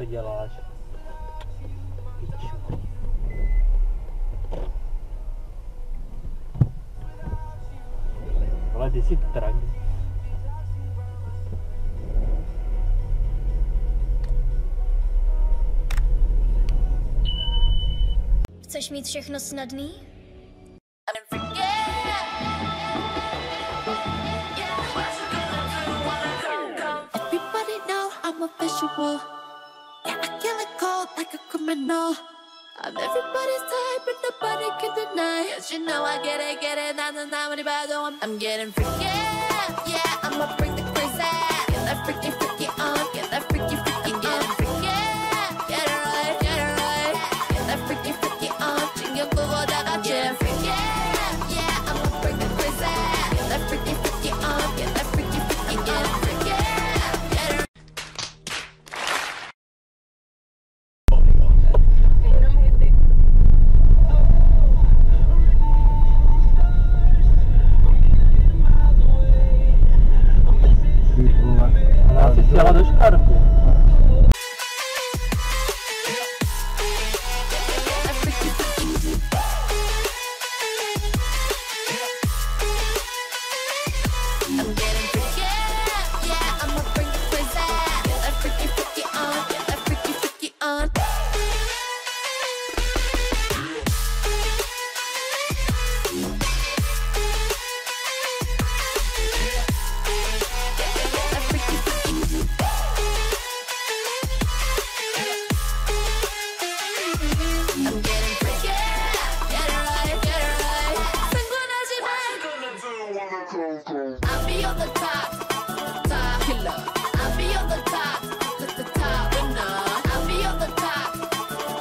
co děláš? Piču. Ale ty jsi trak. Chceš mít všechno snadný? Everybody know I'm a visual. I'm everybody's type, but nobody can deny. Yes, you know I get it, get it. Not the not about I'm, I'm getting freaky. Yeah, I'ma bring on the top, top killer. I'll be on the top, the, the top winner. I'll be on the top,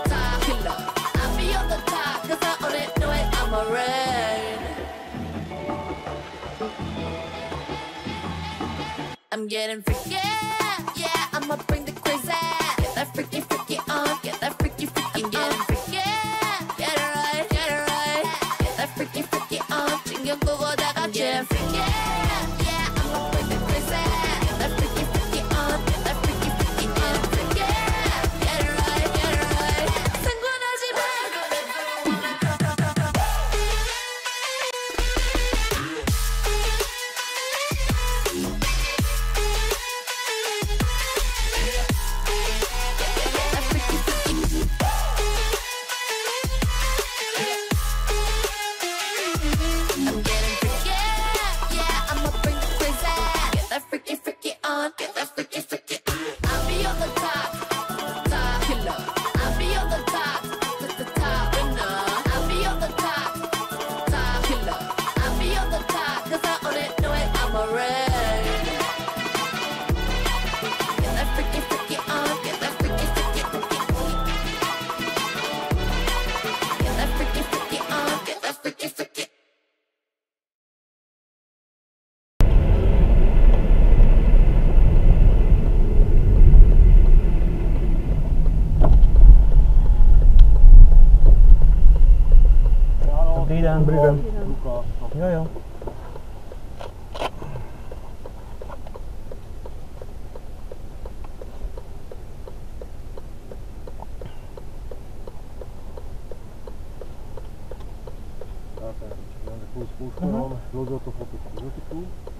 top killer. I'll be on the top, cause I own it, know it, I'm a rain. I'm getting freaky, yeah, I'ma bring the crazy. Get that freaky, freaky on, get that freaky, freaky on. Getting freaky, get it right, get it right. Get that freaky, freaky on, 챙겨 끄고다가 getting freaky, brilhando, brilhando. Jo, jo. Mm -hmm. Logo to chopit, logo to chopit.